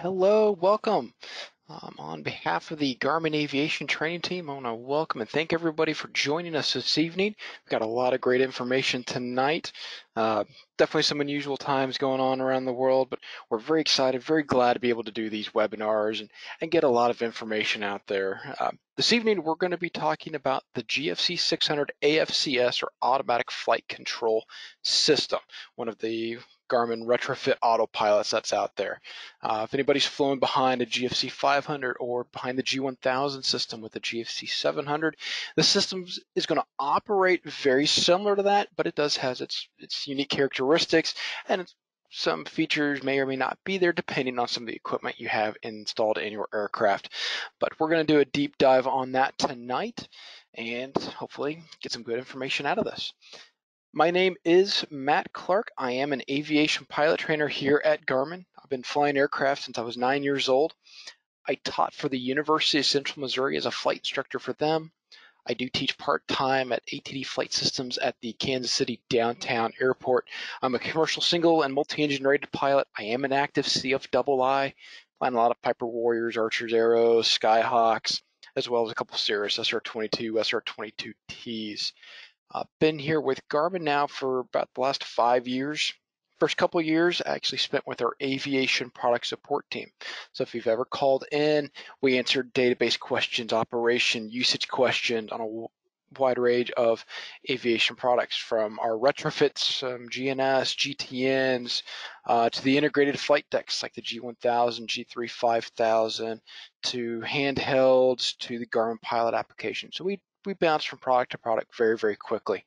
hello, welcome. Um, on behalf of the Garmin Aviation Training Team, I want to welcome and thank everybody for joining us this evening. We've got a lot of great information tonight. Uh, definitely some unusual times going on around the world, but we're very excited, very glad to be able to do these webinars and, and get a lot of information out there. Uh, this evening, we're going to be talking about the GFC 600 AFCS or Automatic Flight Control System, one of the Garmin retrofit autopilots that's out there. Uh, if anybody's flown behind a GFC 500 or behind the G1000 system with the GFC 700, the system is going to operate very similar to that, but it does has its its unique characteristics and some features may or may not be there depending on some of the equipment you have installed in your aircraft. But we're going to do a deep dive on that tonight and hopefully get some good information out of this. My name is Matt Clark. I am an aviation pilot trainer here at Garmin. I've been flying aircraft since I was nine years old. I taught for the University of Central Missouri as a flight instructor for them. I do teach part-time at ATD Flight Systems at the Kansas City downtown airport. I'm a commercial single and multi-engine rated pilot. I am an active CFII, flying a lot of Piper Warriors, Archers, Arrows, Skyhawks, as well as a couple of Cirrus SR-22, SR-22Ts. I've been here with Garmin now for about the last five years. First couple years, I actually spent with our aviation product support team. So if you've ever called in, we answered database questions, operation usage questions on a wide range of aviation products from our retrofits, um, GNS, GTNs, uh, to the integrated flight decks like the G1000, G3 5000, to handhelds, to the Garmin Pilot application. So we we bounce from product to product very, very quickly.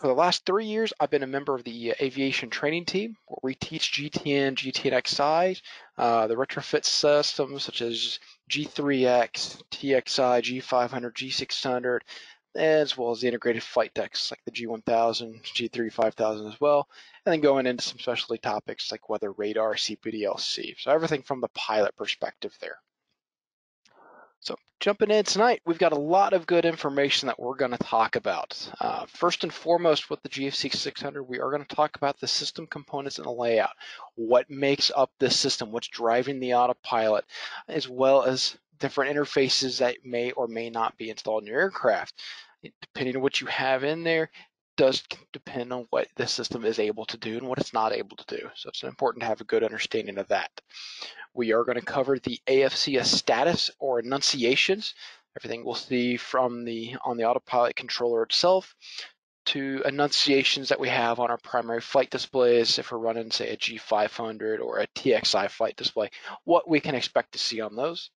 For the last three years, I've been a member of the aviation training team where we teach GTN, GTNXI, uh, the retrofit systems such as G3X, TXI, G500, G600, as well as the integrated flight decks like the G1000, G3 5000 as well, and then going into some specialty topics like weather radar, CPDLC. So everything from the pilot perspective there. So jumping in tonight, we've got a lot of good information that we're going to talk about. Uh, first and foremost, with the GFC 600, we are going to talk about the system components and the layout. What makes up this system? What's driving the autopilot? As well as different interfaces that may or may not be installed in your aircraft. Depending on what you have in there, does depend on what the system is able to do and what it's not able to do. So it's important to have a good understanding of that. We are going to cover the AFCS status or annunciations, everything we'll see from the on the autopilot controller itself to annunciations that we have on our primary flight displays if we're running say a G500 or a TXI flight display, what we can expect to see on those.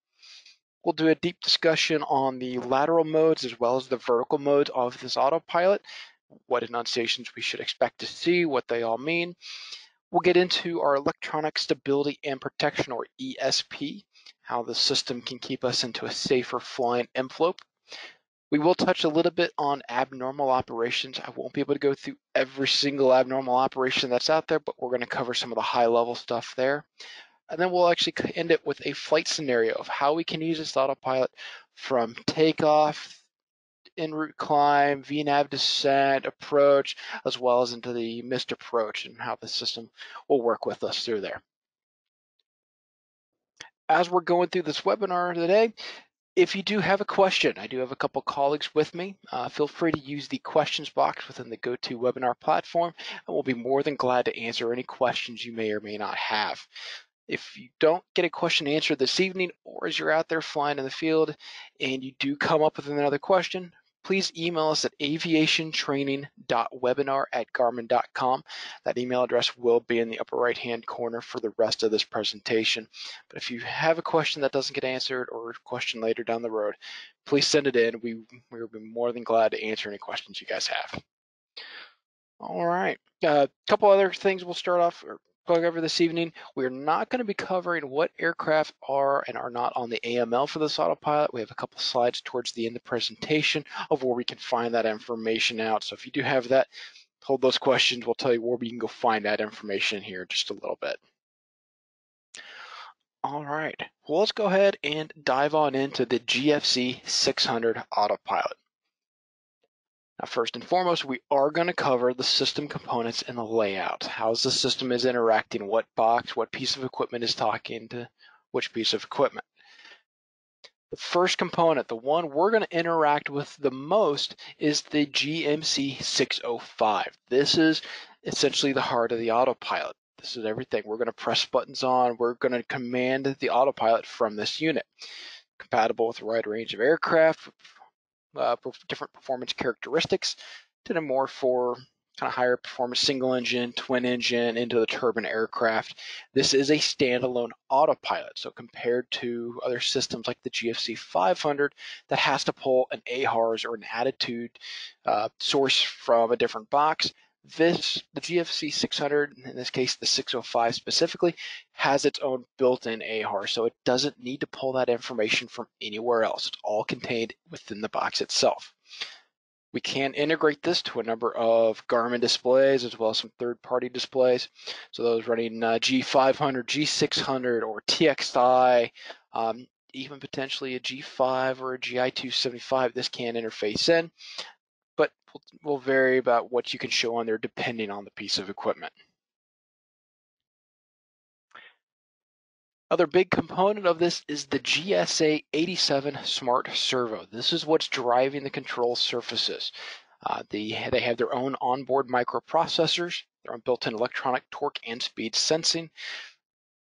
We'll do a deep discussion on the lateral modes as well as the vertical modes of this autopilot what annunciations we should expect to see, what they all mean. We'll get into our electronic stability and protection, or ESP, how the system can keep us into a safer flying envelope. We will touch a little bit on abnormal operations. I won't be able to go through every single abnormal operation that's out there, but we're going to cover some of the high level stuff there. And then we'll actually end it with a flight scenario of how we can use this autopilot from takeoff en route climb, VNAV descent, approach, as well as into the missed approach and how the system will work with us through there. As we're going through this webinar today, if you do have a question, I do have a couple colleagues with me. Uh, feel free to use the questions box within the GoToWebinar platform, and we'll be more than glad to answer any questions you may or may not have. If you don't get a question answered this evening, or as you're out there flying in the field and you do come up with another question, please email us at aviationtraining.webinar at garmin.com. That email address will be in the upper right hand corner for the rest of this presentation. But if you have a question that doesn't get answered or a question later down the road, please send it in. We, we will be more than glad to answer any questions you guys have. All right, a uh, couple other things we'll start off, over this evening. We're not going to be covering what aircraft are and are not on the AML for this autopilot. We have a couple slides towards the end of the presentation of where we can find that information out. So if you do have that, hold those questions. We'll tell you where we can go find that information here in just a little bit. All right, well, let's go ahead and dive on into the GFC 600 autopilot. Now, first and foremost, we are going to cover the system components and the layout. How the system is interacting, what box, what piece of equipment is talking to which piece of equipment. The first component, the one we're going to interact with the most, is the GMC 605. This is essentially the heart of the autopilot. This is everything. We're going to press buttons on. We're going to command the autopilot from this unit. Compatible with a wide range of aircraft, uh, different performance characteristics, to the more for kind of higher performance single engine, twin engine into the turbine aircraft. This is a standalone autopilot. So compared to other systems like the GFC 500 that has to pull an AHRS or an attitude uh, source from a different box, this the GFC 600, in this case the 605 specifically, has its own built-in AHRS, so it doesn't need to pull that information from anywhere else. It's all contained within the box itself. We can integrate this to a number of Garmin displays as well as some third-party displays. So those running uh, G500, G600, or TXI, um, even potentially a G5 or a GI275, this can interface in, but will vary about what you can show on there depending on the piece of equipment. Other big component of this is the GSA 87 Smart Servo. This is what's driving the control surfaces. Uh, the, they have their own onboard microprocessors, their own built-in electronic torque and speed sensing.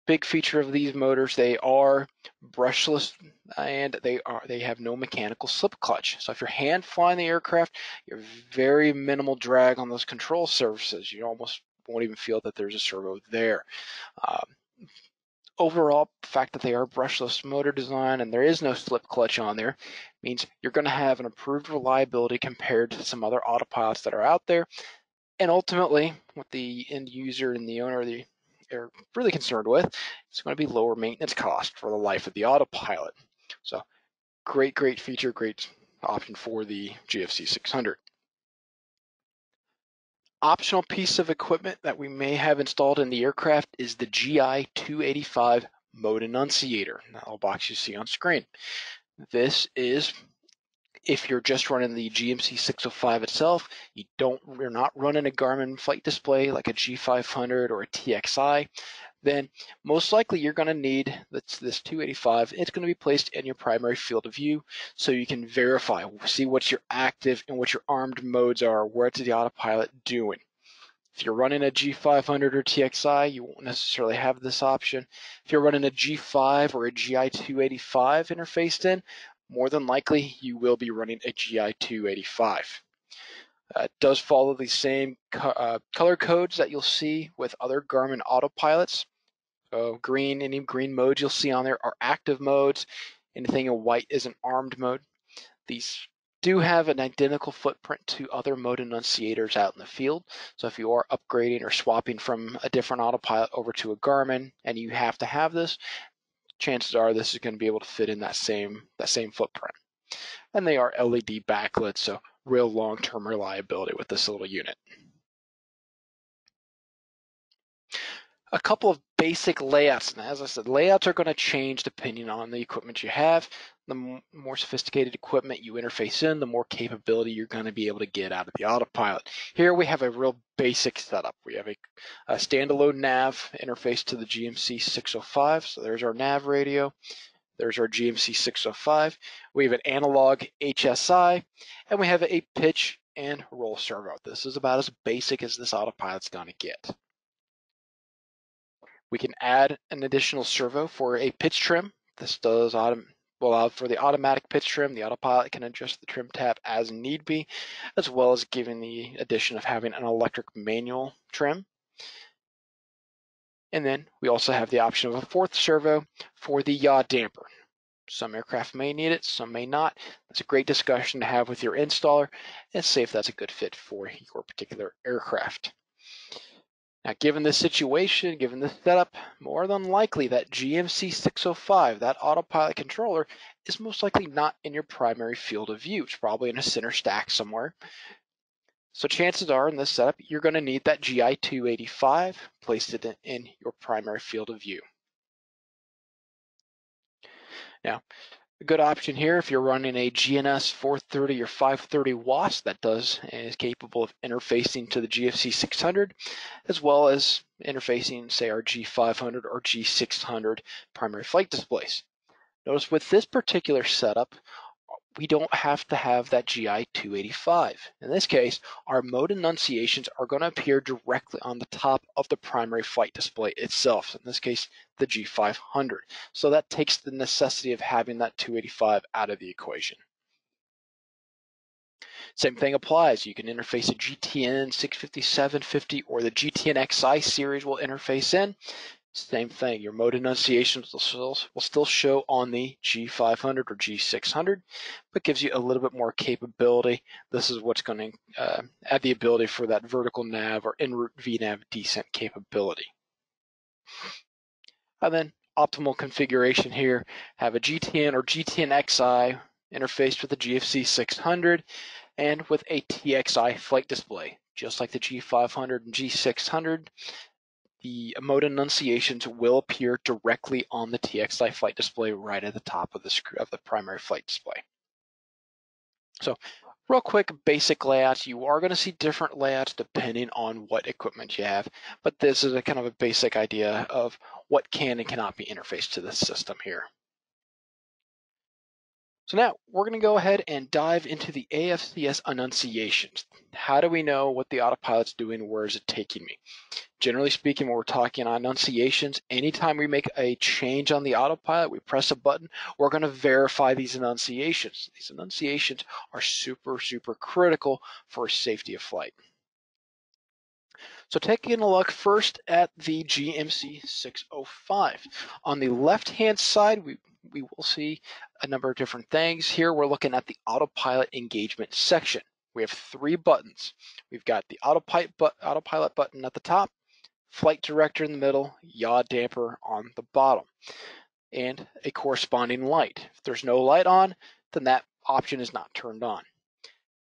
Big feature of these motors, they are brushless and they are they have no mechanical slip clutch. So if you're hand flying the aircraft, you're very minimal drag on those control surfaces. You almost won't even feel that there's a servo there. Um, overall fact that they are brushless motor design and there is no slip clutch on there means you're going to have an improved reliability compared to some other autopilots that are out there. And ultimately, what the end user and the owner the, are really concerned with, it's going to be lower maintenance cost for the life of the autopilot. So great, great feature, great option for the GFC 600 optional piece of equipment that we may have installed in the aircraft is the GI 285 mode annunciator, that little box you see on screen. This is if you're just running the GMC 605 itself, you don't you're not running a Garmin flight display like a G500 or a TXI, then most likely you're going to need this, this 285. It's going to be placed in your primary field of view so you can verify, see what your active and what your armed modes are, what's the autopilot doing. If you're running a G500 or TXI, you won't necessarily have this option. If you're running a G5 or a GI285 interfaced in, more than likely you will be running a GI285. Uh, it does follow the same co uh, color codes that you'll see with other Garmin autopilots. So green, any green modes you'll see on there are active modes. Anything in white is an armed mode. These do have an identical footprint to other mode annunciators out in the field. So if you are upgrading or swapping from a different autopilot over to a Garmin and you have to have this, chances are this is going to be able to fit in that same that same footprint. And they are LED backlit, so real long-term reliability with this little unit. A couple of basic layouts, and as I said, layouts are going to change depending on the equipment you have. The more sophisticated equipment you interface in, the more capability you're going to be able to get out of the autopilot. Here we have a real basic setup. We have a, a standalone nav interface to the GMC 605, so there's our nav radio. There's our GMC 605. We have an analog HSI, and we have a pitch and roll servo. This is about as basic as this autopilot's going to get. We can add an additional servo for a pitch trim. This does autom will allow uh, for the automatic pitch trim. The autopilot can adjust the trim tab as need be, as well as giving the addition of having an electric manual trim. And then we also have the option of a fourth servo for the yaw damper. Some aircraft may need it, some may not. That's a great discussion to have with your installer and see if that's a good fit for your particular aircraft. Now, given this situation, given this setup, more than likely that GMC 605, that autopilot controller, is most likely not in your primary field of view. It's probably in a center stack somewhere. So chances are in this setup, you're going to need that GI285 placed in your primary field of view. Now, A good option here if you're running a GNS 430 or 530 WAAS that does and is capable of interfacing to the GFC 600 as well as interfacing say our G500 or G600 primary flight displays. Notice with this particular setup we don't have to have that GI 285. In this case, our mode annunciations are going to appear directly on the top of the primary flight display itself. In this case, the G500. So that takes the necessity of having that 285 out of the equation. Same thing applies. You can interface a GTN 650, 750, or the GTN XI series will interface in. Same thing, your mode annunciations will still, will still show on the G500 or G600, but gives you a little bit more capability. This is what's going to uh, add the ability for that vertical nav or en route VNAV descent capability. And then optimal configuration here, have a GTN or GTN XI interfaced with the GFC 600 and with a TXI flight display. Just like the G500 and G600, the mode annunciations will appear directly on the TXI flight display right at the top of the of the primary flight display. So real quick basic layouts, you are going to see different layouts depending on what equipment you have, but this is a kind of a basic idea of what can and cannot be interfaced to the system here. So now we're going to go ahead and dive into the AFCS annunciations. How do we know what the autopilot's doing? Where is it taking me? Generally speaking, when we're talking on annunciations, anytime we make a change on the autopilot, we press a button, we're going to verify these annunciations. These annunciations are super, super critical for safety of flight. So taking a look first at the GMC 605. On the left-hand side, we we will see a number of different things. Here we're looking at the autopilot engagement section. We have three buttons. We've got the autopilot, but, autopilot button at the top, flight director in the middle, yaw damper on the bottom, and a corresponding light. If there's no light on, then that option is not turned on.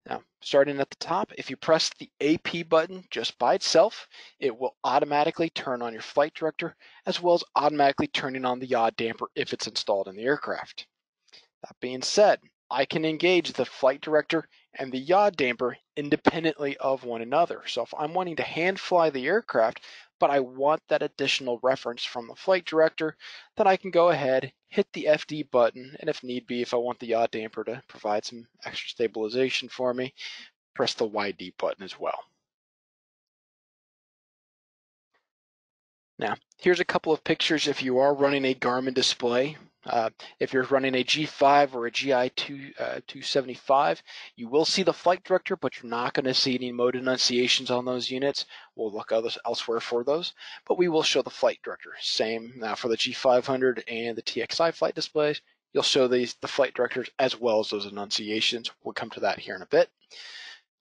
Now, starting at the top, if you press the AP button just by itself, it will automatically turn on your flight director, as well as automatically turning on the yaw damper if it's installed in the aircraft. That being said, I can engage the flight director and the yaw damper independently of one another. So if I'm wanting to hand fly the aircraft, but I want that additional reference from the flight director, then I can go ahead, hit the FD button, and if need be, if I want the yaw damper to provide some extra stabilization for me, press the YD button as well. Now, here's a couple of pictures if you are running a Garmin display. Uh, if you're running a G5 or a GI 2, uh, 275, you will see the flight director, but you're not going to see any mode annunciations on those units. We'll look elsewhere for those, but we will show the flight director. Same now for the G500 and the TXI flight displays. You'll show these the flight directors as well as those annunciations. We'll come to that here in a bit.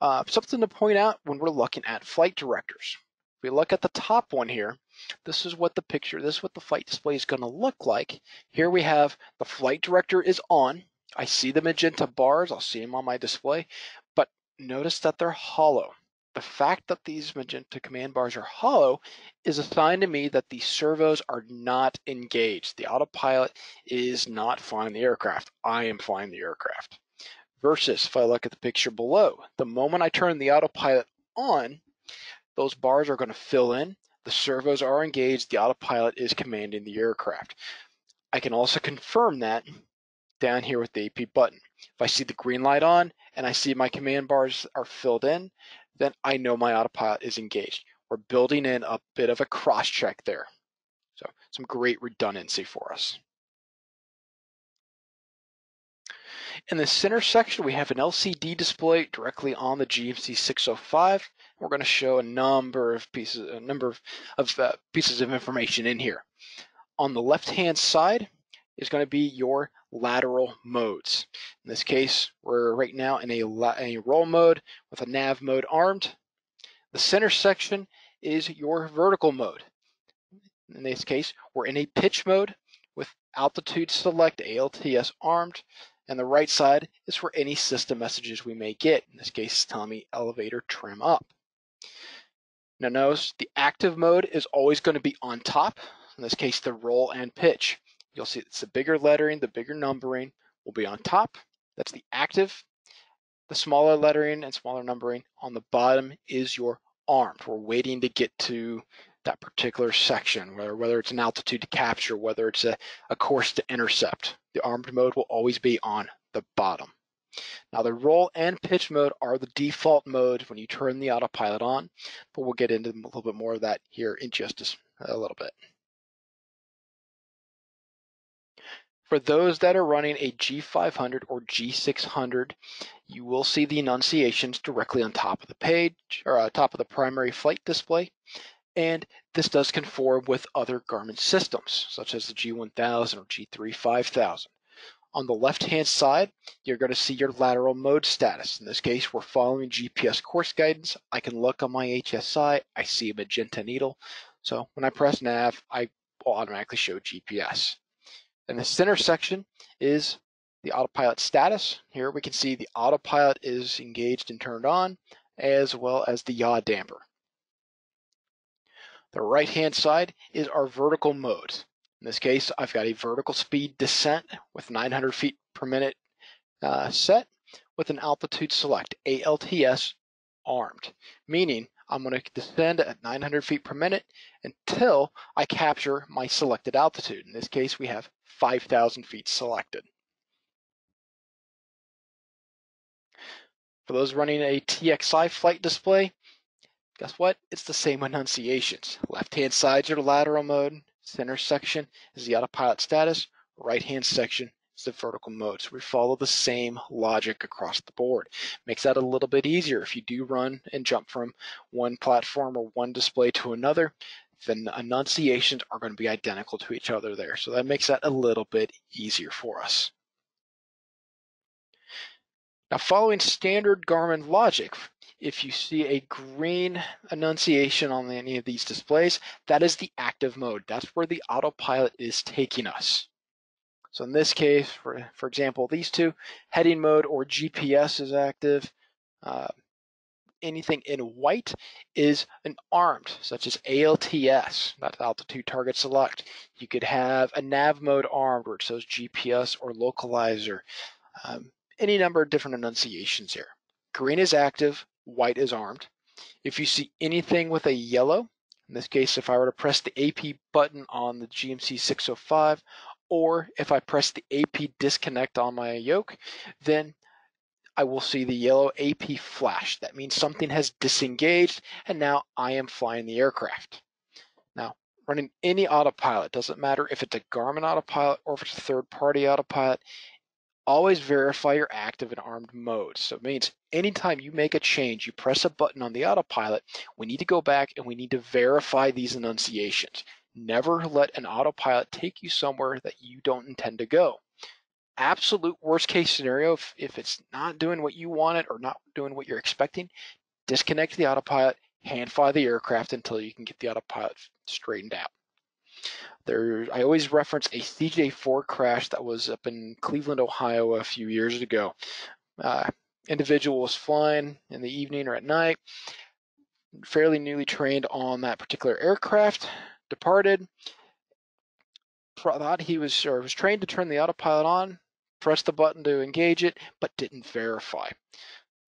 Uh, something to point out when we're looking at flight directors. If we look at the top one here, this is what the picture, this is what the flight display is going to look like. Here we have the flight director is on. I see the magenta bars, I'll see them on my display, but notice that they're hollow. The fact that these magenta command bars are hollow is a sign to me that the servos are not engaged. The autopilot is not flying the aircraft. I am flying the aircraft. Versus if I look at the picture below, the moment I turn the autopilot on, those bars are going to fill in. The servos are engaged. The autopilot is commanding the aircraft. I can also confirm that down here with the AP button. If I see the green light on and I see my command bars are filled in, then I know my autopilot is engaged. We're building in a bit of a cross check there. So some great redundancy for us. In the center section, we have an LCD display directly on the GMC 605. We're going to show a number of pieces, a number of, of uh, pieces of information in here. On the left-hand side is going to be your lateral modes. In this case, we're right now in a, a roll mode with a nav mode armed. The center section is your vertical mode. In this case, we're in a pitch mode with altitude select ALTS armed and the right side is for any system messages we may get. In this case, it's telling me elevator trim up. Now notice the active mode is always going to be on top. In this case, the roll and pitch. You'll see it's the bigger lettering, the bigger numbering. will be on top. That's the active. The smaller lettering and smaller numbering on the bottom is your armed. We're waiting to get to that particular section, whether, whether it's an altitude to capture, whether it's a, a course to intercept. The armed mode will always be on the bottom. Now the roll and pitch mode are the default mode when you turn the autopilot on, but we'll get into a little bit more of that here in just a, little bit. For those that are running a G500 or G600, you will see the annunciations directly on top of the page or uh, top of the primary flight display. And this does conform with other Garmin systems, such as the G1000 or G3 5000. On the left-hand side, you're going to see your lateral mode status. In this case, we're following GPS course guidance. I can look on my HSI. I see a magenta needle. So when I press nav, I will automatically show GPS. And the center section is the autopilot status. Here we can see the autopilot is engaged and turned on, as well as the yaw damper. The right hand side is our vertical mode. In this case, I've got a vertical speed descent with 900 feet per minute uh, set with an altitude select, ALTS armed, meaning I'm going to descend at 900 feet per minute until I capture my selected altitude. In this case, we have 5,000 feet selected. For those running a TXI flight display, guess what? It's the same annunciations. Left-hand side is your lateral mode, Center section is the autopilot status. Right hand section is the vertical mode. So we follow the same logic across the board. Makes that a little bit easier if you do run and jump from one platform or one display to another then annunciations are going to be identical to each other there. So that makes that a little bit easier for us. Now following standard Garmin logic, if you see a green annunciation on any of these displays, that is the active mode. That's where the autopilot is taking us. So in this case, for, for example, these two, heading mode or GPS is active. Uh, anything in white is an armed, such as ALTS, that's altitude target select. You could have a nav mode armed, which shows GPS or localizer. Um, any number of different annunciations here. Green is active, white is armed. If you see anything with a yellow, in this case, if I were to press the AP button on the GMC 605, or if I press the AP disconnect on my yoke, then I will see the yellow AP flash. That means something has disengaged and now I am flying the aircraft. Now, running any autopilot, doesn't matter if it's a Garmin autopilot or if it's a third party autopilot, always verify your active and armed modes. So it means anytime you make a change, you press a button on the autopilot, we need to go back and we need to verify these annunciations. Never let an autopilot take you somewhere that you don't intend to go. Absolute worst case scenario, if, if it's not doing what you want it or not doing what you're expecting, disconnect the autopilot, hand fly the aircraft until you can get the autopilot straightened out. There, I always reference a CJ4 crash that was up in Cleveland, Ohio, a few years ago. Uh, individual was flying in the evening or at night, fairly newly trained on that particular aircraft, departed. Thought he was or was trained to turn the autopilot on, pressed the button to engage it, but didn't verify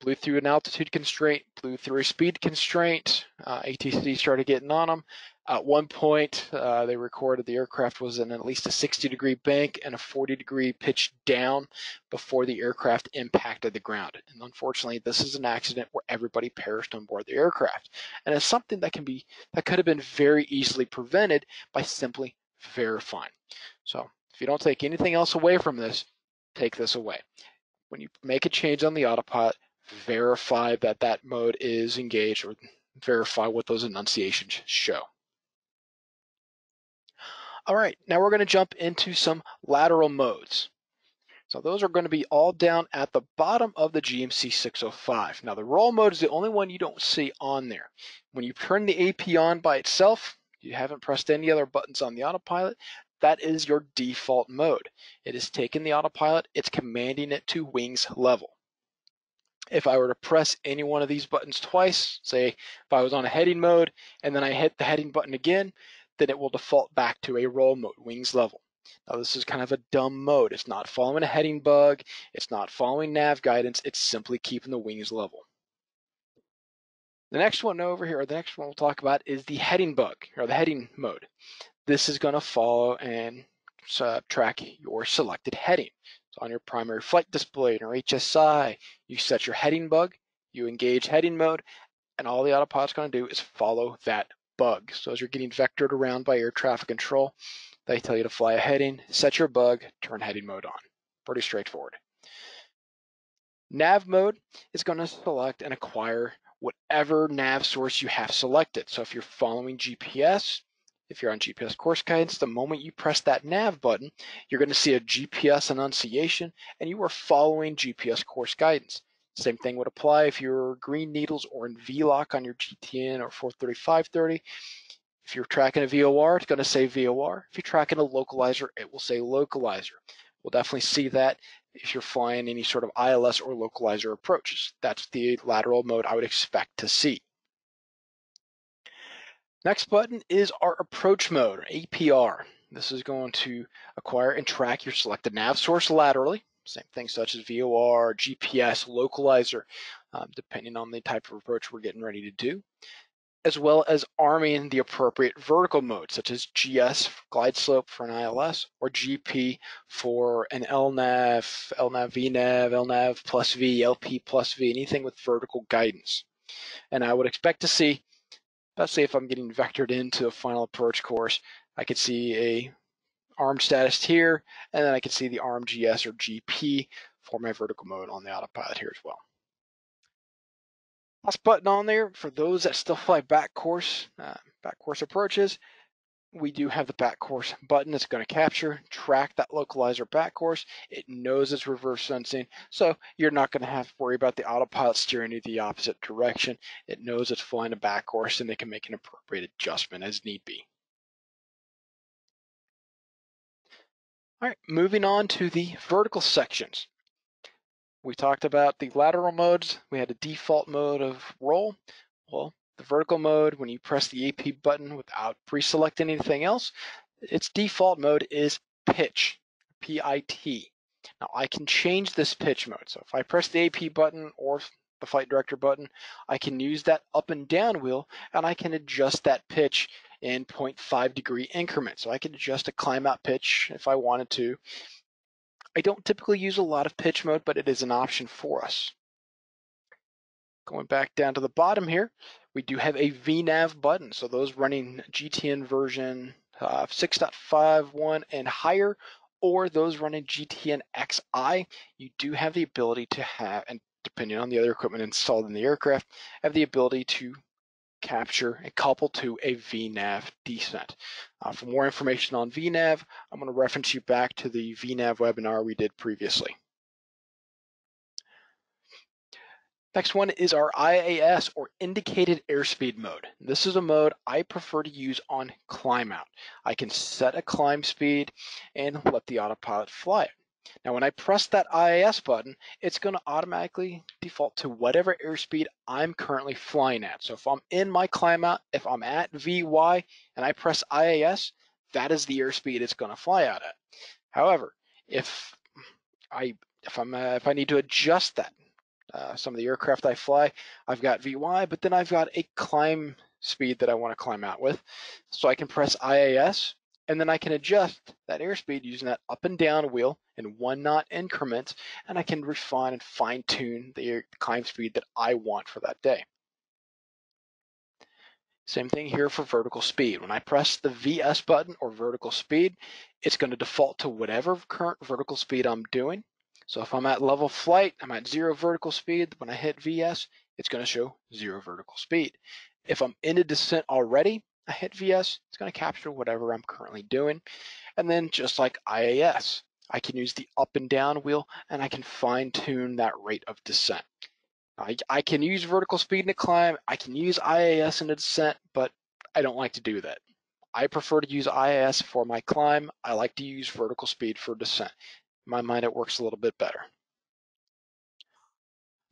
blew through an altitude constraint, blew through a speed constraint. Uh, ATC started getting on them. At one point, uh, they recorded the aircraft was in at least a 60 degree bank and a 40 degree pitch down before the aircraft impacted the ground. And unfortunately, this is an accident where everybody perished on board the aircraft. And it's something that can be that could have been very easily prevented by simply verifying. So if you don't take anything else away from this, take this away. When you make a change on the autopilot, verify that that mode is engaged or verify what those annunciations show. All right, now we're going to jump into some lateral modes. So those are going to be all down at the bottom of the GMC 605. Now the roll mode is the only one you don't see on there. When you turn the AP on by itself, you haven't pressed any other buttons on the autopilot, that is your default mode. It is taking the autopilot, it's commanding it to wings level. If I were to press any one of these buttons twice, say if I was on a heading mode and then I hit the heading button again, then it will default back to a roll mode, wings level. Now this is kind of a dumb mode. It's not following a heading bug. It's not following nav guidance. It's simply keeping the wings level. The next one over here, or the next one we'll talk about is the heading bug, or the heading mode. This is going to follow and track your selected heading. So on your primary flight display, or HSI, you set your heading bug, you engage heading mode, and all the autopilot's going to do is follow that bug. So as you're getting vectored around by air traffic control, they tell you to fly a heading, set your bug, turn heading mode on. Pretty straightforward. Nav mode is going to select and acquire whatever nav source you have selected. So if you're following GPS, if you're on GPS course guidance, the moment you press that nav button, you're going to see a GPS annunciation and you are following GPS course guidance. Same thing would apply if you're green needles or in VLOC on your GTN or 43530. If you're tracking a VOR, it's going to say VOR. If you're tracking a localizer, it will say localizer. We'll definitely see that if you're flying any sort of ILS or localizer approaches. That's the lateral mode I would expect to see. Next button is our approach mode, APR. This is going to acquire and track your selected nav source laterally. Same thing such as VOR, GPS, localizer, um, depending on the type of approach we're getting ready to do, as well as arming the appropriate vertical mode, such as GS, glide slope for an ILS, or GP for an LNAV, LNAV VNAV, LNAV plus V, LP plus V, anything with vertical guidance. And I would expect to see, say if I'm getting vectored into a final approach course, I could see a armed status here, and then I can see the arm GS or GP for my vertical mode on the autopilot here as well. Last button on there for those that still fly back course, uh, back course approaches. We do have the back course button that's going to capture, track that localizer back course. It knows it's reverse sensing, so you're not going to have to worry about the autopilot steering you the opposite direction. It knows it's flying a back course and they can make an appropriate adjustment as need be. All right, moving on to the vertical sections. We talked about the lateral modes. We had a default mode of roll. Well, the vertical mode, when you press the AP button without pre-selecting anything else, its default mode is pitch, P-I-T. Now I can change this pitch mode. So if I press the AP button or the flight director button, I can use that up and down wheel and I can adjust that pitch in 0.5 degree increments. So I can adjust a climb out pitch if I wanted to. I don't typically use a lot of pitch mode, but it is an option for us. Going back down to the bottom here, we do have a VNAV button. So those running GTN version uh, 6.51 and higher, or those running GTN XI, you do have the ability to have, and depending on the other equipment installed in the aircraft, have the ability to capture and couple to a VNAV descent. Uh, for more information on VNAV, I'm going to reference you back to the VNAV webinar we did previously. Next one is our IAS or indicated airspeed mode. This is a mode I prefer to use on climb out. I can set a climb speed and let the autopilot fly it. Now when I press that IAS button, it's going to automatically default to whatever airspeed I'm currently flying at. So if I'm in my climb out, if I'm at VY and I press IAS, that is the airspeed it's going to fly out at. However, if I if I'm uh, if I need to adjust that, uh, some of the aircraft I fly, I've got VY, but then I've got a climb speed that I want to climb out with. So I can press IAS and then I can adjust that airspeed using that up and down wheel in one knot increments, and I can refine and fine tune the climb speed that I want for that day. Same thing here for vertical speed. When I press the VS button or vertical speed, it's going to default to whatever current vertical speed I'm doing. So if I'm at level flight, I'm at zero vertical speed. When I hit VS, it's going to show zero vertical speed. If I'm in a descent already, I hit VS, it's going to capture whatever I'm currently doing. And then just like IAS, I can use the up and down wheel and I can fine tune that rate of descent. I, I can use vertical speed in a climb, I can use IAS in a descent, but I don't like to do that. I prefer to use IAS for my climb. I like to use vertical speed for descent. In my mind, it works a little bit better.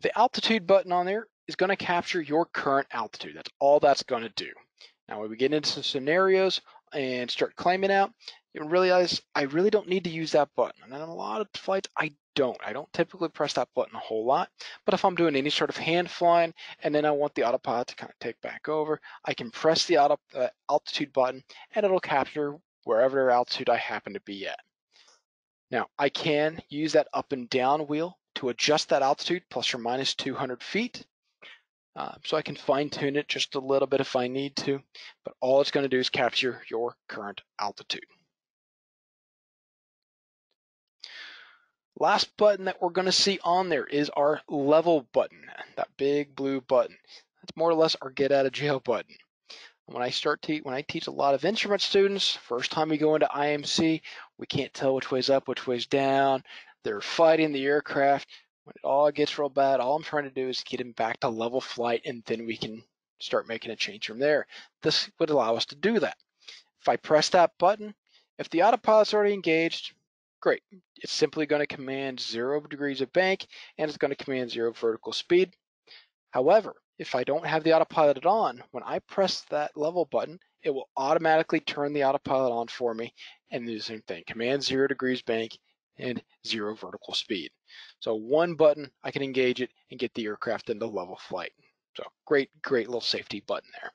The altitude button on there is going to capture your current altitude. That's all that's going to do. Now, when we get into some scenarios, and start climbing out, you realize I really don't need to use that button. And on a lot of flights, I don't. I don't typically press that button a whole lot, but if I'm doing any sort of hand flying and then I want the autopilot to kind of take back over, I can press the auto, uh, altitude button and it'll capture wherever altitude I happen to be at. Now, I can use that up and down wheel to adjust that altitude plus or minus 200 feet. Uh, so I can fine tune it just a little bit if I need to, but all it's going to do is capture your current altitude. Last button that we're going to see on there is our level button, that big blue button. That's more or less our get out of jail button. When I start to when I teach a lot of instrument students, first time we go into IMC, we can't tell which way's up, which way's down. They're fighting the aircraft. When it all gets real bad, all I'm trying to do is get him back to level flight, and then we can start making a change from there. This would allow us to do that. If I press that button, if the autopilot's already engaged, great. It's simply going to command zero degrees of bank, and it's going to command zero vertical speed. However, if I don't have the autopilot on, when I press that level button, it will automatically turn the autopilot on for me and do the same thing, command zero degrees bank and zero vertical speed. So one button, I can engage it and get the aircraft into level flight. So great, great little safety button there.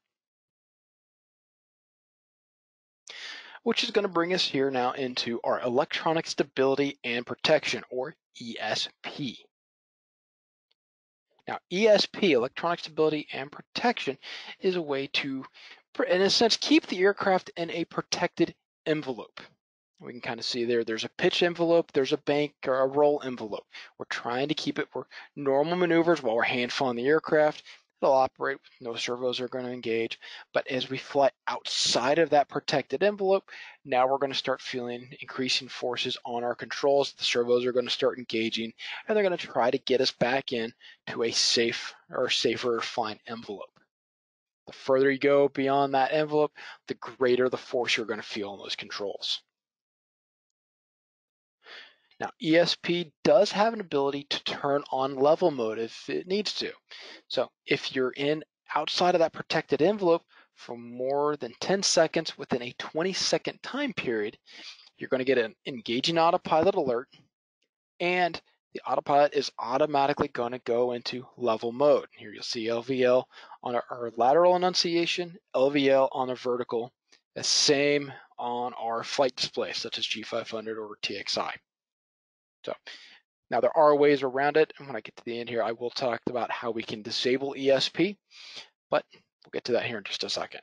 Which is going to bring us here now into our electronic stability and protection or ESP. Now, ESP, electronic stability and protection, is a way to, in a sense, keep the aircraft in a protected envelope. We can kind of see there, there's a pitch envelope, there's a bank or a roll envelope. We're trying to keep it for normal maneuvers while we're hand flying the aircraft. It'll operate, no servos are going to engage. But as we fly outside of that protected envelope, now we're going to start feeling increasing forces on our controls. The servos are going to start engaging, and they're going to try to get us back in to a safe or safer flying envelope. The further you go beyond that envelope, the greater the force you're going to feel on those controls. Now, ESP does have an ability to turn on level mode if it needs to. So if you're in outside of that protected envelope for more than 10 seconds within a 20 second time period, you're going to get an engaging autopilot alert and the autopilot is automatically going to go into level mode. Here you'll see LVL on our, lateral annunciation, LVL on a vertical, the same on our flight display such as G500 or TXI. So now there are ways around it. And when I get to the end here, I will talk about how we can disable ESP, but we'll get to that here in just a second.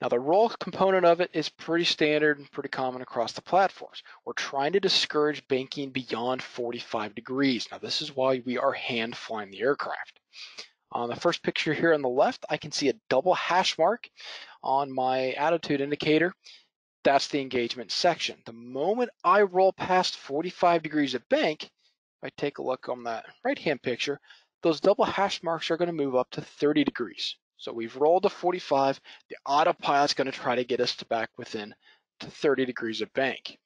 Now the roll component of it is pretty standard and pretty common across the platforms. We're trying to discourage banking beyond 45 degrees. Now this is why we are hand flying the aircraft. On the first picture here on the left, I can see a double hash mark on my attitude indicator that's the engagement section. The moment I roll past 45 degrees of bank, if I take a look on that right-hand picture, those double hash marks are going to move up to 30 degrees. So we've rolled to 45. The autopilot's going to try to get us to back within to 30 degrees of bank.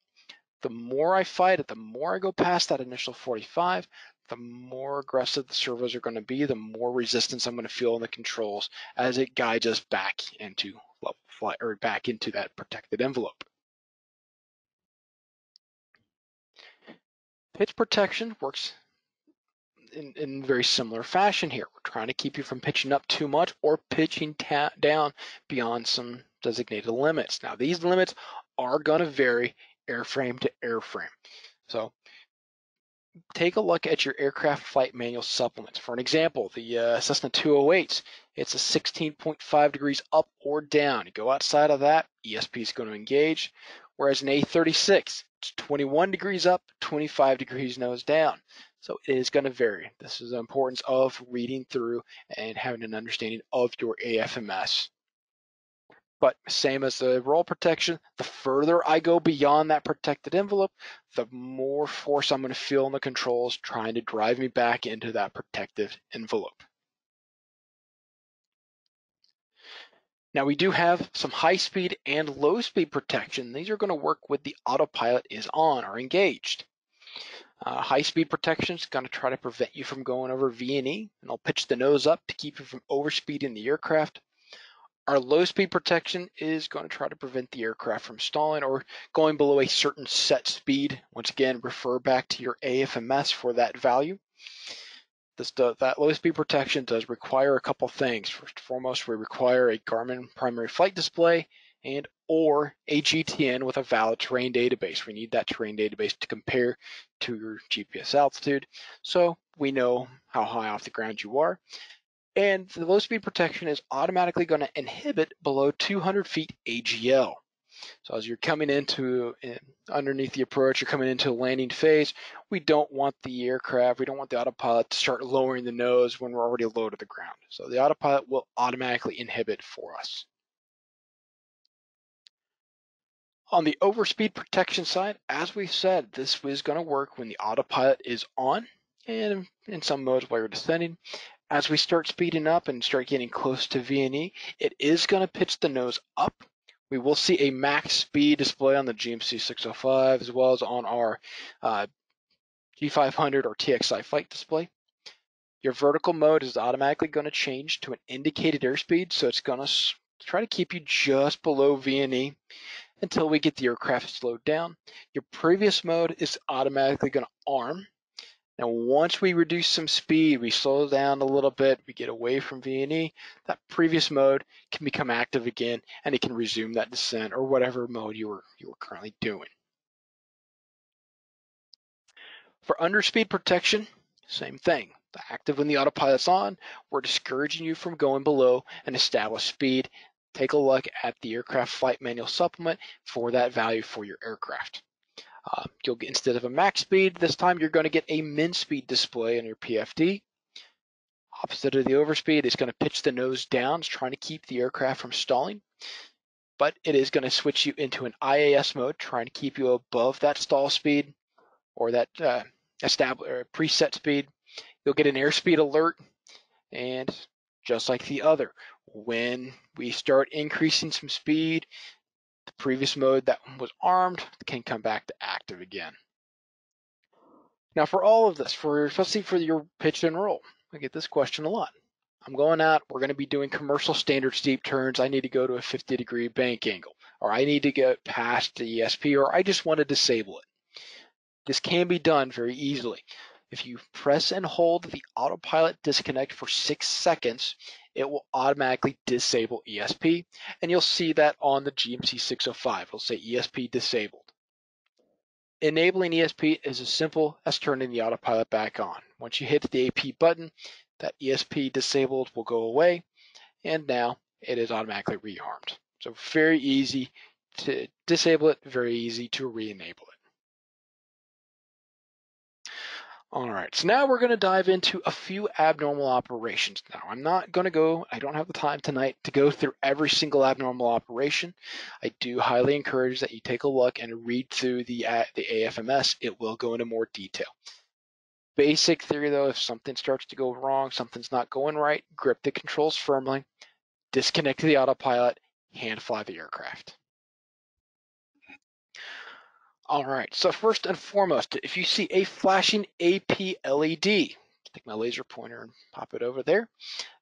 The more I fight it, the more I go past that initial 45, the more aggressive the servos are going to be, the more resistance I'm going to feel in the controls as it guides us back into level flight or back into that protected envelope. Pitch protection works in, in very similar fashion here. We're trying to keep you from pitching up too much or pitching down beyond some designated limits. Now these limits are going to vary airframe to airframe. So take a look at your aircraft flight manual supplements. For an example, the uh, Cessna 208s, it's a 16.5 degrees up or down. You go outside of that, ESP is going to engage. Whereas an A36, it's 21 degrees up, 25 degrees nose down. So it is going to vary. This is the importance of reading through and having an understanding of your AFMS. But same as the roll protection, the further I go beyond that protected envelope, the more force I'm going to feel in the controls trying to drive me back into that protective envelope. Now we do have some high speed and low speed protection. These are going to work with the autopilot is on or engaged. Uh, high speed protection is going to try to prevent you from going over VNE and I'll pitch the nose up to keep you from overspeeding the aircraft. Our low speed protection is going to try to prevent the aircraft from stalling or going below a certain set speed. Once again, refer back to your AFMS for that value. This that low speed protection does require a couple things. First and foremost, we require a Garmin primary flight display and or a GTN with a valid terrain database. We need that terrain database to compare to your GPS altitude so we know how high off the ground you are. And the low speed protection is automatically going to inhibit below 200 feet AGL. So as you're coming into in, underneath the approach, you're coming into a landing phase, we don't want the aircraft, we don't want the autopilot to start lowering the nose when we're already low to the ground. So the autopilot will automatically inhibit for us. On the overspeed protection side, as we said, this is going to work when the autopilot is on and in some modes while you're descending. As we start speeding up and start getting close to VNE, it is going to pitch the nose up. We will see a max speed display on the GMC 605 as well as on our uh, G500 or TXI flight display. Your vertical mode is automatically going to change to an indicated airspeed, so it's going to try to keep you just below VNE until we get the aircraft slowed down. Your previous mode is automatically going to arm, now, once we reduce some speed, we slow down a little bit, we get away from VNE, that previous mode can become active again and it can resume that descent or whatever mode you were, you were currently doing. For underspeed protection, same thing. The active when the autopilot's on, we're discouraging you from going below an established speed. Take a look at the aircraft flight manual supplement for that value for your aircraft. Uh, you'll get instead of a max speed, this time you're going to get a min speed display on your PFD. Opposite of the overspeed, it's going to pitch the nose down, it's trying to keep the aircraft from stalling. But it is going to switch you into an IAS mode, trying to keep you above that stall speed or that uh, or preset speed. You'll get an airspeed alert, and just like the other, when we start increasing some speed, previous mode that was armed can come back to active again. Now for all of this, for especially for your pitch and roll, I get this question a lot. I'm going out, we're going to be doing commercial standard steep turns. I need to go to a 50 degree bank angle, or I need to get past the ESP, or I just want to disable it. This can be done very easily. If you press and hold the autopilot disconnect for six seconds, it will automatically disable ESP, and you'll see that on the GMC 605. It'll say ESP disabled. Enabling ESP is as simple as turning the autopilot back on. Once you hit the AP button, that ESP disabled will go away, and now it is automatically rearmed. So very easy to disable it, very easy to re-enable it. All right, so now we're going to dive into a few abnormal operations. Now, I'm not going to go, I don't have the time tonight to go through every single abnormal operation. I do highly encourage that you take a look and read through the, uh, the AFMS. It will go into more detail. Basic theory though, if something starts to go wrong, something's not going right, grip the controls firmly, disconnect to the autopilot, hand fly the aircraft. All right, so first and foremost, if you see a flashing AP LED, take my laser pointer and pop it over there,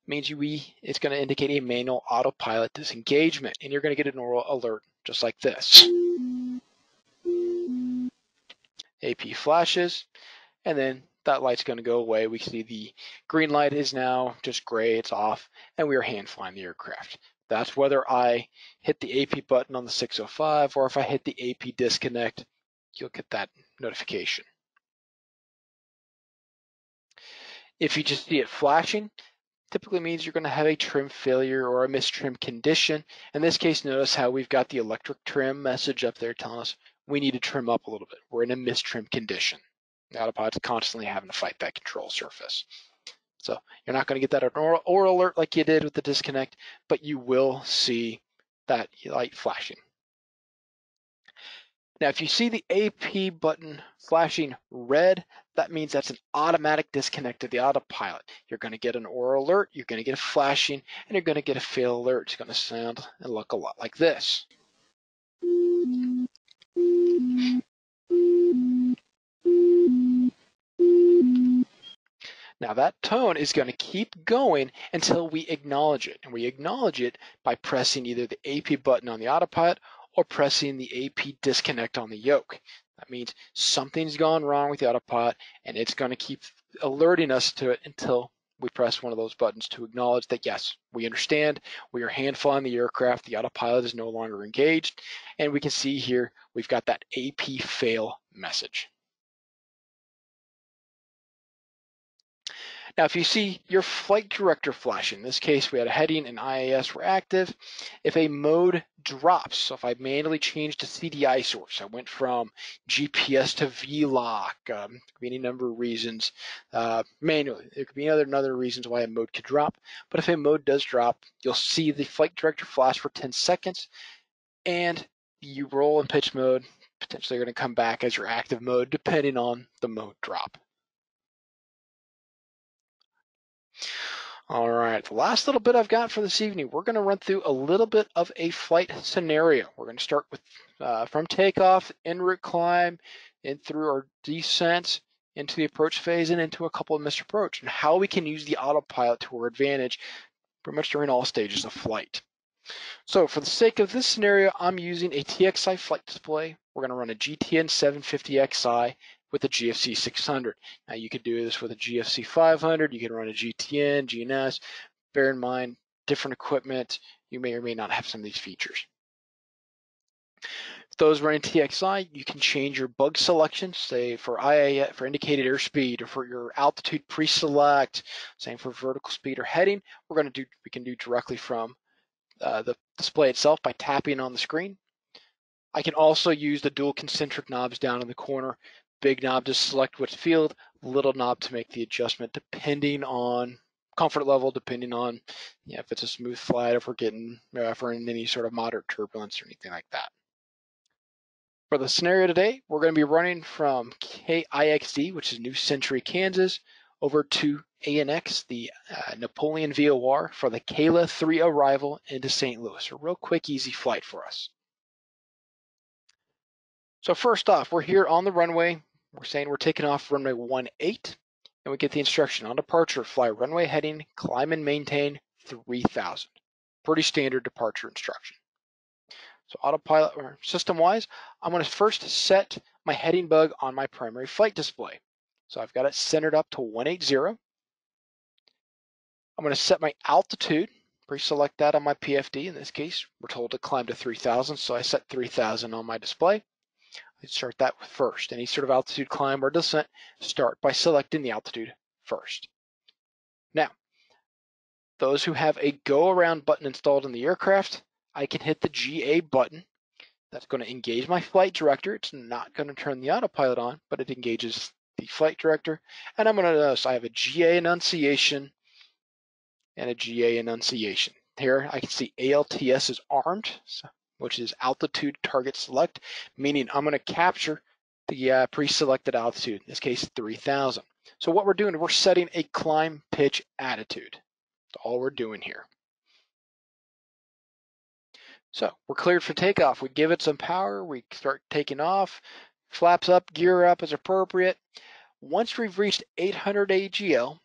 means we it's going to indicate a manual autopilot disengagement, and you're going to get an aural alert just like this. AP flashes, and then that light's going to go away. We see the green light is now just gray, it's off, and we are hand flying the aircraft. That's whether I hit the AP button on the 605 or if I hit the AP disconnect you'll get that notification. If you just see it flashing, typically means you're going to have a trim failure or a mistrim condition. In this case, notice how we've got the electric trim message up there telling us we need to trim up a little bit. We're in a mistrim condition. The autopilot's constantly having to fight that control surface. So you're not going to get that or, aural alert like you did with the disconnect, but you will see that light flashing. Now, if you see the AP button flashing red, that means that's an automatic disconnect of the autopilot. You're going to get an aural alert, you're going to get a flashing, and you're going to get a fail alert. It's going to sound and look a lot like this. Now that tone is going to keep going until we acknowledge it. And we acknowledge it by pressing either the AP button on the autopilot or pressing the AP disconnect on the yoke. That means something's gone wrong with the autopilot and it's going to keep alerting us to it until we press one of those buttons to acknowledge that yes, we understand, we are hand flying the aircraft, the autopilot is no longer engaged, and we can see here we've got that AP fail message. Now, if you see your flight director flashing, in this case, we had a heading and IAS were active. If a mode drops, so if I manually changed to CDI source, I went from GPS to VLOC, um, could be any number of reasons, uh, manually. There could be other, other reasons why a mode could drop. But if a mode does drop, you'll see the flight director flash for 10 seconds, and you roll in pitch mode, potentially you're going to come back as your active mode, depending on the mode drop. All right, the last little bit I've got for this evening, we're going to run through a little bit of a flight scenario. We're going to start with uh, from takeoff, en route climb, and through our descent, into the approach phase, and into a couple of missed approach, and how we can use the autopilot to our advantage pretty much during all stages of flight. So for the sake of this scenario, I'm using a TXI flight display. We're going to run a GTN 750XI with a GFC 600. Now you could do this with a GFC 500, you can run a GTN, GNS. Bear in mind, different equipment, you may or may not have some of these features. Those running TXI, you can change your bug selection, say for IA for indicated airspeed or for your altitude pre-select, same for vertical speed or heading. We're going to do we can do directly from uh, the display itself by tapping on the screen. I can also use the dual concentric knobs down in the corner big knob to select which field, little knob to make the adjustment depending on comfort level, depending on you know, if it's a smooth flight, if we're getting, if we're in any sort of moderate turbulence or anything like that. For the scenario today, we're going to be running from KIXD, which is New Century, Kansas, over to ANX, the uh, Napoleon VOR, for the Kayla 3 arrival into St. Louis. A real quick, easy flight for us. So first off, we're here on the runway. We're saying we're taking off runway 18, and we get the instruction on departure, fly runway heading, climb and maintain 3000. Pretty standard departure instruction. So autopilot or system-wise, I'm going to first set my heading bug on my primary flight display. So I've got it centered up to 180. I'm going to set my altitude, pre-select that on my PFD. In this case, we're told to climb to 3000, so I set 3000 on my display start that first. Any sort of altitude climb or descent, start by selecting the altitude first. Now, those who have a go around button installed in the aircraft, I can hit the GA button. That's going to engage my flight director. It's not going to turn the autopilot on, but it engages the flight director. And I'm going to notice I have a GA annunciation and a GA annunciation. Here I can see ALTS is armed, so which is altitude target select, meaning I'm going to capture the uh, pre-selected altitude, in this case 3000. So what we're doing, we're setting a climb pitch attitude. That's all we're doing here. So we're cleared for takeoff. We give it some power, we start taking off, flaps up, gear up as appropriate. Once we've reached 800 AGL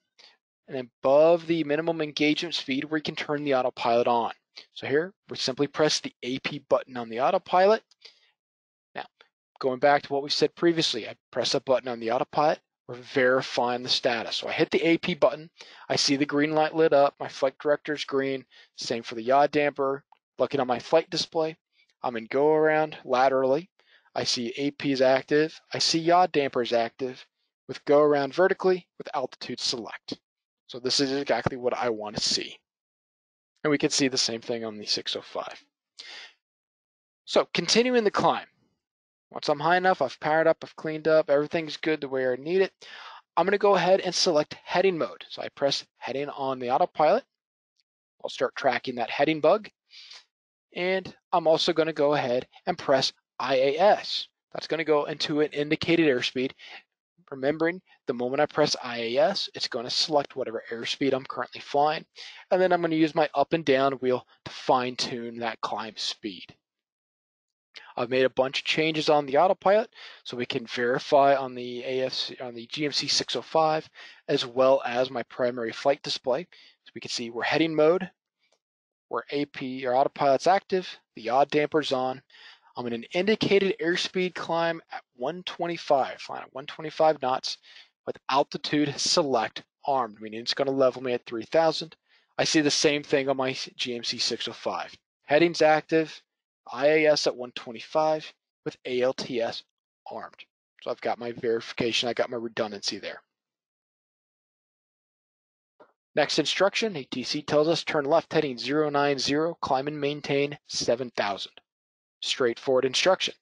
and above the minimum engagement speed, we can turn the autopilot on. So here, we simply press the AP button on the autopilot. Now, going back to what we said previously, I press a button on the autopilot, we're verifying the status. So I hit the AP button, I see the green light lit up, my flight director's green, same for the yaw damper. Looking on my flight display, I'm in go around laterally. I see AP is active, I see yaw damper is active, with go around vertically with altitude select. So this is exactly what I want to see. And we can see the same thing on the 605. So continuing the climb. Once I'm high enough, I've powered up, I've cleaned up, everything's good the way I need it. I'm going to go ahead and select heading mode. So I press heading on the autopilot. I'll start tracking that heading bug. And I'm also going to go ahead and press IAS. That's going to go into an indicated airspeed remembering the moment I press IAS, it's going to select whatever airspeed I'm currently flying. And then I'm going to use my up and down wheel to fine tune that climb speed. I've made a bunch of changes on the autopilot so we can verify on the AFC on the GMC 605 as well as my primary flight display. So we can see we're heading mode, where AP or autopilot's active, the yaw damper's on. I'm in an indicated airspeed climb at 125, flying at 125 knots with altitude select armed, meaning it's going to level me at 3000. I see the same thing on my GMC 605. Headings active, IAS at 125 with ALTS armed. So I've got my verification, I got my redundancy there. Next instruction, ATC tells us turn left heading 090, climb and maintain 7000. Straightforward instruction.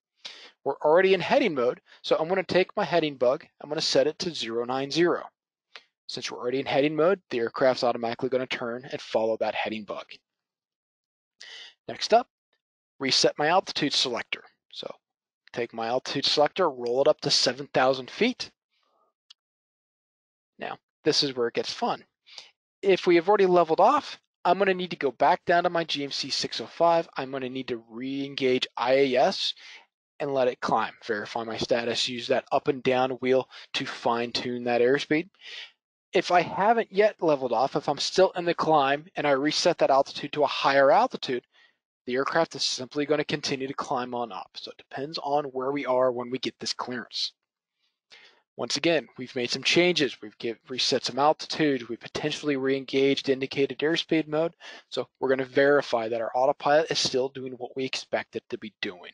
We're already in heading mode, so I'm going to take my heading bug, I'm going to set it to 090. Since we're already in heading mode, the aircraft's automatically going to turn and follow that heading bug. Next up, reset my altitude selector. So take my altitude selector, roll it up to 7,000 feet. Now, this is where it gets fun if we have already leveled off, I'm going to need to go back down to my GMC 605. I'm going to need to re-engage IAS and let it climb. Verify my status, use that up and down wheel to fine tune that airspeed. If I haven't yet leveled off, if I'm still in the climb and I reset that altitude to a higher altitude, the aircraft is simply going to continue to climb on up. So it depends on where we are when we get this clearance. Once again, we've made some changes. We've give, reset some altitude. We've potentially re-engaged indicated airspeed mode. So we're going to verify that our autopilot is still doing what we expect it to be doing.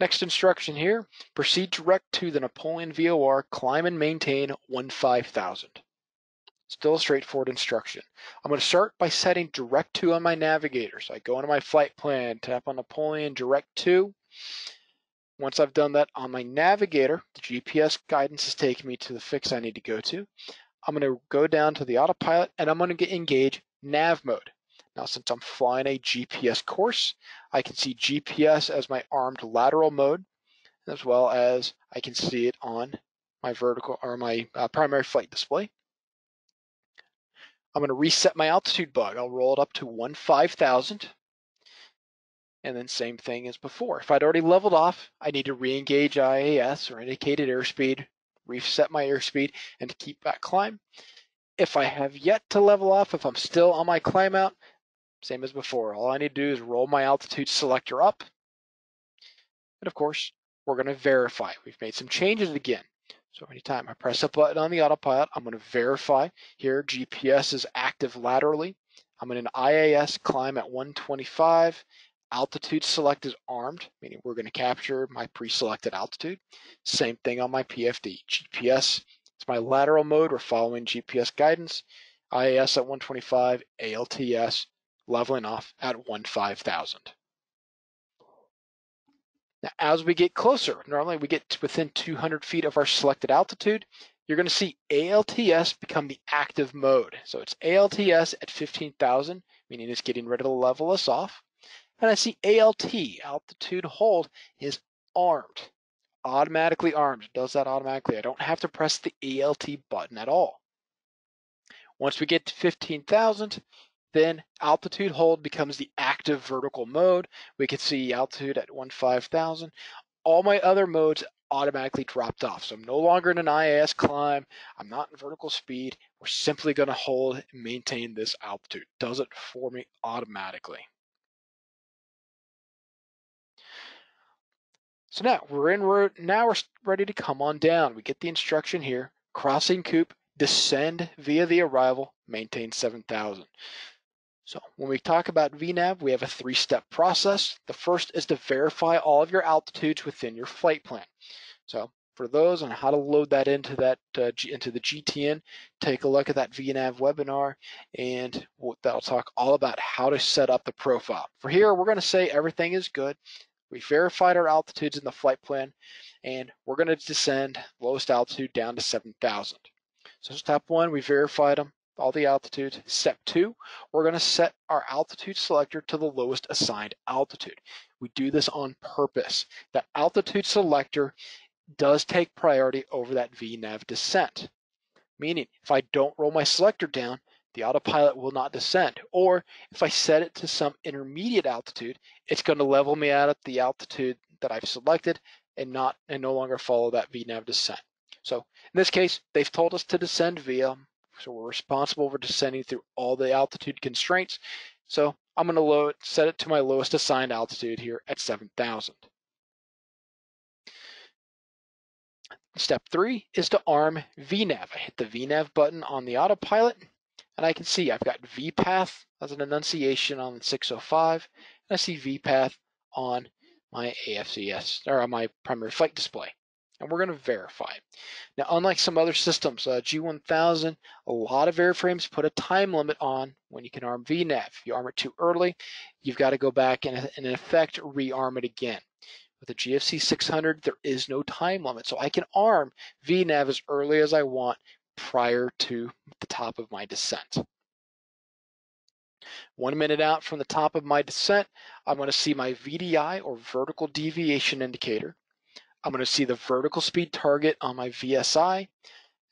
Next instruction here, proceed direct to the Napoleon VOR, climb and maintain 15,000. Still a straightforward instruction. I'm going to start by setting direct to on my navigator. So I go into my flight plan, tap on Napoleon direct to, once I've done that on my navigator, the GPS guidance is taking me to the fix I need to go to. I'm going to go down to the autopilot and I'm going to engage nav mode. Now, since I'm flying a GPS course, I can see GPS as my armed lateral mode, as well as I can see it on my vertical or my uh, primary flight display. I'm going to reset my altitude bug. I'll roll it up to 15,000 and then same thing as before. If I'd already leveled off, I need to re-engage IAS or indicated airspeed, reset my airspeed, and keep that climb. If I have yet to level off, if I'm still on my climb out, same as before. All I need to do is roll my altitude selector up. And of course, we're going to verify. We've made some changes again. So anytime I press a button on the autopilot, I'm going to verify here GPS is active laterally. I'm in an IAS climb at 125 altitude select is armed, meaning we're going to capture my pre-selected altitude. Same thing on my PFD. GPS It's my lateral mode. We're following GPS guidance. IAS at 125, ALTS leveling off at 15,000. Now, as we get closer, normally we get within 200 feet of our selected altitude, you're going to see ALTS become the active mode. So it's ALTS at 15,000, meaning it's getting ready to level us off. And I see ALT, altitude hold, is armed, automatically armed. It does that automatically. I don't have to press the ALT button at all. Once we get to 15,000, then altitude hold becomes the active vertical mode. We can see altitude at 15,000. All my other modes automatically dropped off. So I'm no longer in an IAS climb. I'm not in vertical speed. We're simply going to hold and maintain this altitude. Does it for me automatically. So now we're in route. Now we're ready to come on down. We get the instruction here. Crossing coupe, descend via the arrival, maintain 7,000. So when we talk about VNAV, we have a three-step process. The first is to verify all of your altitudes within your flight plan. So for those on how to load that into that uh, into the GTN, take a look at that VNAV webinar, and that'll talk all about how to set up the profile. For here, we're going to say everything is good. We verified our altitudes in the flight plan, and we're going to descend lowest altitude down to 7,000. So step one, we verified them, all the altitudes. Step two, we're going to set our altitude selector to the lowest assigned altitude. We do this on purpose. That altitude selector does take priority over that VNAV descent. Meaning, if I don't roll my selector down, the autopilot will not descend. Or if I set it to some intermediate altitude, it's going to level me out at the altitude that I've selected and not and no longer follow that VNAV descent. So in this case, they've told us to descend via, so we're responsible for descending through all the altitude constraints. So I'm going to load, set it to my lowest assigned altitude here at 7,000. Step three is to arm VNAV. I hit the VNAV button on the autopilot and I can see I've got VPATH as an annunciation on 605 and I see VPATH on my AFCS or on my primary flight display. And we're going to verify. Now, unlike some other systems, uh, G1000, a lot of airframes put a time limit on when you can arm VNAV. If you arm it too early, you've got to go back and, in effect, rearm it again. With the GFC 600, there is no time limit, so I can arm VNAV as early as I want prior to the top of my descent. One minute out from the top of my descent, I'm going to see my VDI or vertical deviation indicator. I'm going to see the vertical speed target on my VSI,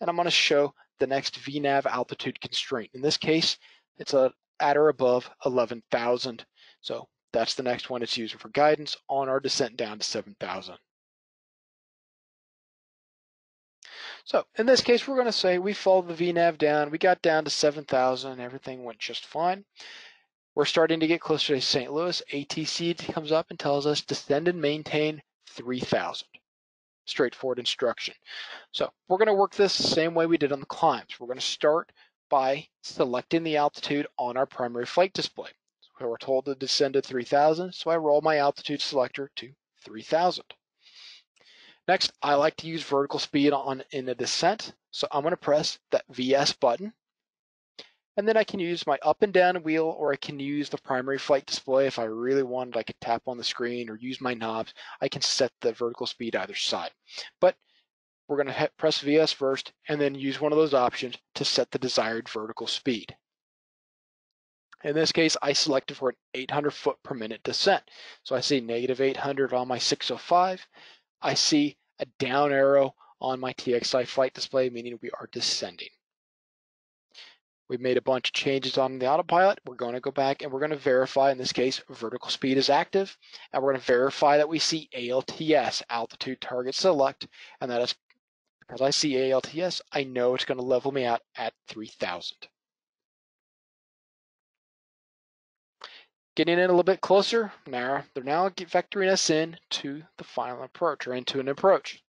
and I'm going to show the next VNAV altitude constraint. In this case, it's a, at or above 11,000. So that's the next one it's using for guidance on our descent down to 7,000. So in this case, we're going to say we followed the VNAV down. We got down to 7,000. Everything went just fine. We're starting to get closer to St. Louis. ATC comes up and tells us descend and maintain 3,000. Straightforward instruction. So we're going to work this the same way we did on the climbs. We're going to start by selecting the altitude on our primary flight display. So we're told to descend to 3,000, so I roll my altitude selector to 3,000. Next, I like to use vertical speed on in a descent, so I'm going to press that VS button. And then I can use my up and down wheel, or I can use the primary flight display. If I really wanted, I could tap on the screen or use my knobs. I can set the vertical speed either side. But we're going to press VS first and then use one of those options to set the desired vertical speed. In this case, I selected for an 800 foot per minute descent. So I see negative 800 on my 605. I see a down arrow on my TXI flight display, meaning we are descending. We've made a bunch of changes on the autopilot. We're going to go back and we're going to verify, in this case, vertical speed is active. And we're going to verify that we see ALTS, altitude target select. And that is because I see ALTS, I know it's going to level me out at 3000. Getting in a little bit closer, now they're now vectoring us in to the final approach or into an approach.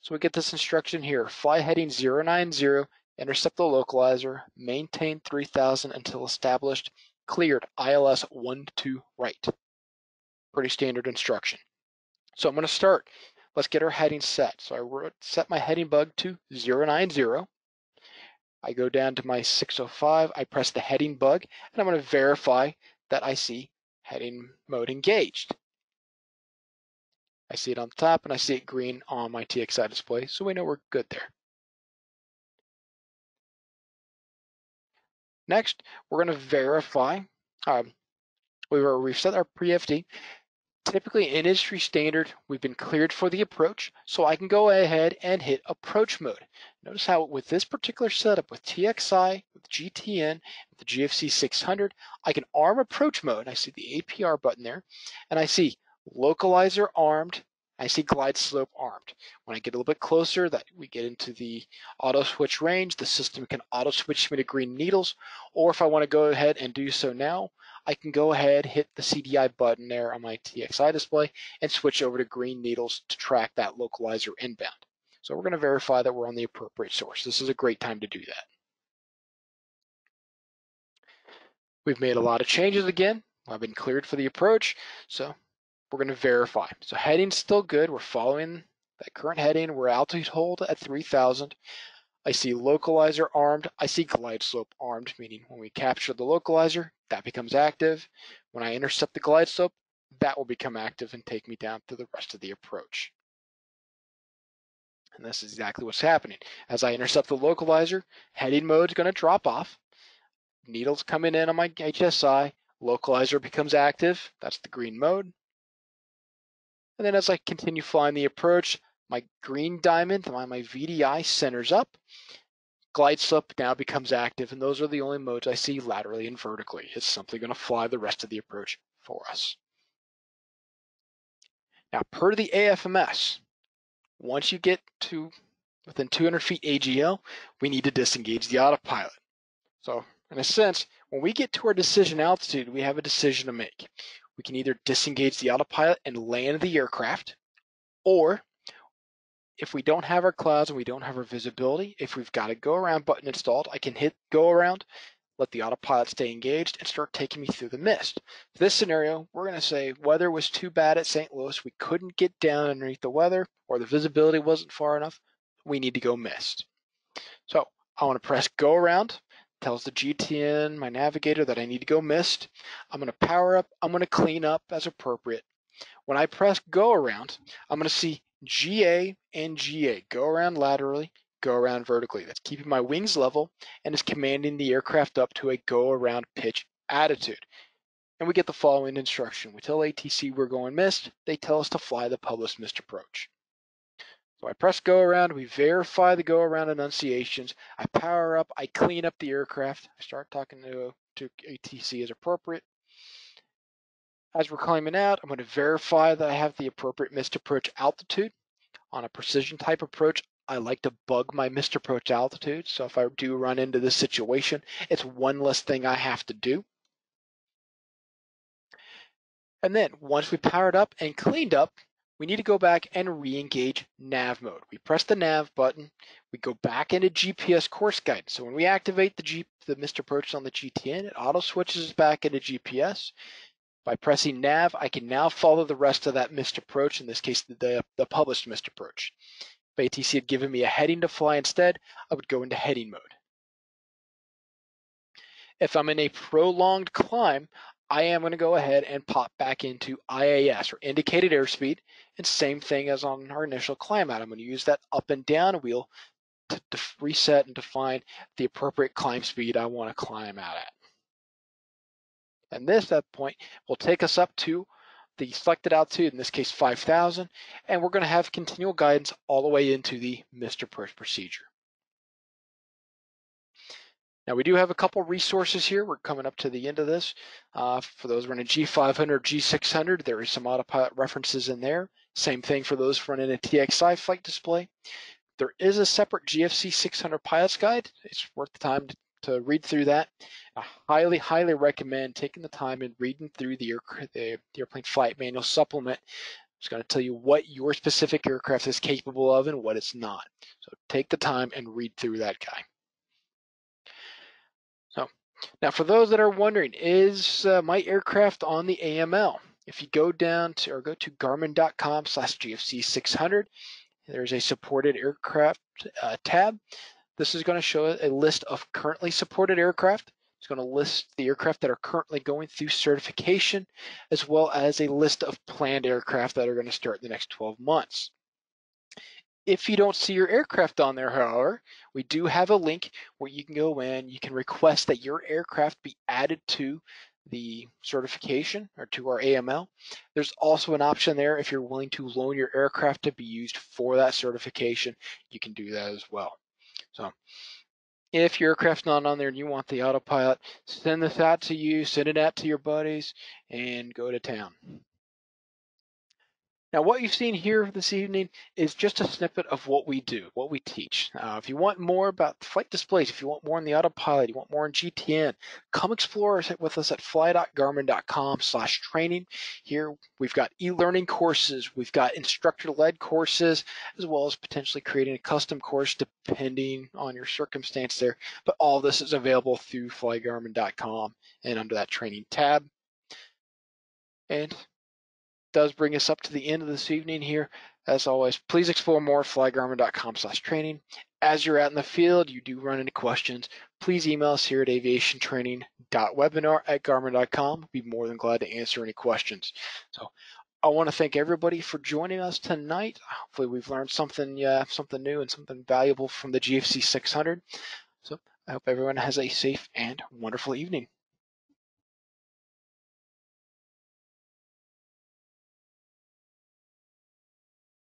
So we get this instruction here, fly heading 090, intercept the localizer, maintain 3000 until established, cleared, ILS 1 2 right. Pretty standard instruction. So I'm going to start. Let's get our heading set. So I wrote, set my heading bug to 090. I go down to my 605, I press the heading bug, and I'm going to verify that I see heading mode engaged. I see it on the top and I see it green on my TXI display, so we know we're good there. Next, we're going to verify. Um, we've set our pre-FD. Typically, industry standard, we've been cleared for the approach, so I can go ahead and hit approach mode. Notice how with this particular setup, with TXI, with GTN, with the GFC 600, I can arm approach mode. I see the APR button there, and I see localizer armed, I see glide slope armed. When I get a little bit closer, that we get into the auto switch range, the system can auto switch me to green needles, or if I want to go ahead and do so now, I can go ahead, hit the CDI button there on my TXI display, and switch over to green needles to track that localizer inbound. So we're going to verify that we're on the appropriate source. This is a great time to do that. We've made a lot of changes again. I've been cleared for the approach, so we're going to verify. So heading's still good. We're following that current heading. We're altitude hold at 3000. I see localizer armed. I see glide slope armed, meaning when we capture the localizer, that becomes active. When I intercept the glide slope, that will become active and take me down to the rest of the approach. And this is exactly what's happening. As I intercept the localizer, heading mode is going to drop off. Needles coming in on my HSI. Localizer becomes active. That's the green mode. And then as I continue flying the approach, my green diamond, my, my VDI centers up. glide slope now becomes active, and those are the only modes I see laterally and vertically. It's simply going to fly the rest of the approach for us? Now, per the AFMS, once you get to within 200 feet AGL, we need to disengage the autopilot. So, in a sense, when we get to our decision altitude, we have a decision to make. We can either disengage the autopilot and land the aircraft, or if we don't have our clouds and we don't have our visibility, if we've got a go around button installed, I can hit go around, let the autopilot stay engaged, and start taking me through the missed. For this scenario, we're going to say weather was too bad at St. Louis. We couldn't get down underneath the weather, or the visibility wasn't far enough. We need to go missed. So I want to press go around. Tells the GTN, my navigator, that I need to go missed. I'm going to power up. I'm going to clean up as appropriate. When I press go around, I'm going to see GA and GA, go around laterally, go around vertically. That's keeping my wings level and is commanding the aircraft up to a go around pitch attitude. And we get the following instruction. We tell ATC we're going missed. They tell us to fly the published missed approach. So I press go around, we verify the go around annunciations, I power up, I clean up the aircraft, I start talking to, to ATC as appropriate, as we're climbing out, I'm going to verify that I have the appropriate missed approach altitude. On a precision type approach, I like to bug my missed approach altitude. So if I do run into this situation, it's one less thing I have to do. And then once we powered up and cleaned up, we need to go back and re-engage nav mode. We press the nav button, we go back into GPS course guidance. So when we activate the, G, the missed approach on the GTN, it auto switches back into GPS. By pressing nav, I can now follow the rest of that missed approach, in this case, the, the published missed approach. If ATC had given me a heading to fly instead, I would go into heading mode. If I'm in a prolonged climb, I am going to go ahead and pop back into IAS, or indicated airspeed, and same thing as on our initial climb out. I'm going to use that up and down wheel to reset and define the appropriate climb speed I want to climb out at. And this, at point, will take us up to the selected altitude, in this case 5,000, and we're going to have continual guidance all the way into the missed approach procedure. Now we do have a couple resources here. We're coming up to the end of this. Uh, for those running G500, G600, there is some autopilot references in there. Same thing for those running a TXI flight display. There is a separate GFC 600 pilot's guide. It's worth the time to to read through that. I highly, highly recommend taking the time and reading through the, the, the airplane flight manual supplement. It's going to tell you what your specific aircraft is capable of and what it's not. So take the time and read through that guy. So now for those that are wondering, is uh, my aircraft on the AML? If you go down to or go to garmin.com slash GFC 600, there's a supported aircraft uh, tab. This is going to show a list of currently supported aircraft. It's going to list the aircraft that are currently going through certification, as well as a list of planned aircraft that are going to start in the next 12 months. If you don't see your aircraft on there, however, we do have a link where you can go in, you can request that your aircraft be added to the certification or to our AML. There's also an option there if you're willing to loan your aircraft to be used for that certification, you can do that as well. So if your aircraft's not on there and you want the autopilot, send this out to you, send it out to your buddies, and go to town. Now, what you've seen here this evening is just a snippet of what we do, what we teach. Uh, if you want more about flight displays, if you want more on the autopilot, you want more on GTN, come explore with us at fly.garmin.com slash training. Here we've got e-learning courses, we've got instructor-led courses, as well as potentially creating a custom course depending on your circumstance there. But all this is available through flygarmin.com and under that training tab. And does bring us up to the end of this evening here. As always, please explore more at flygarmin.com slash training. As you're out in the field, you do run into questions, please email us here at aviationtraining.webinar at garmin.com. We'll be more than glad to answer any questions. So I want to thank everybody for joining us tonight. Hopefully we've learned something, uh, something new and something valuable from the GFC 600. So I hope everyone has a safe and wonderful evening.